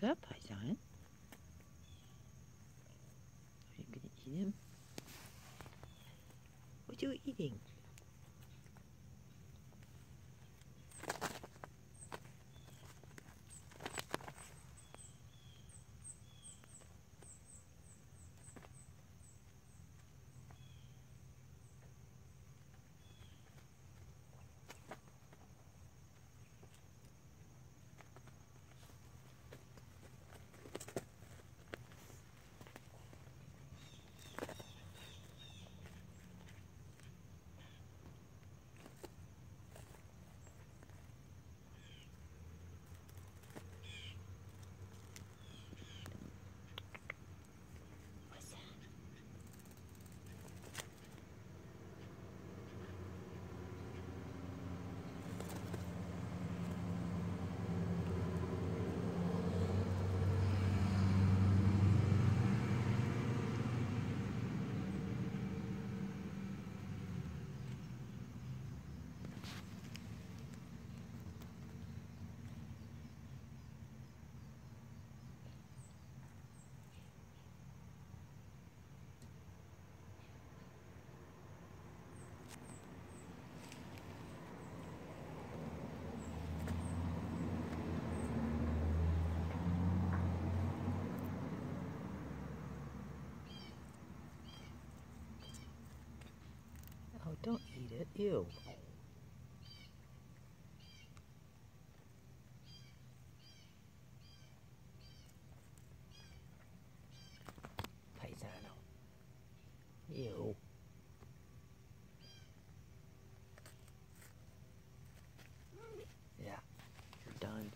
Look up, Paisan. Are you gonna eat him? What are you eating? Oh, don't eat it. Ew. Paisano. Ew. Yeah, you're done.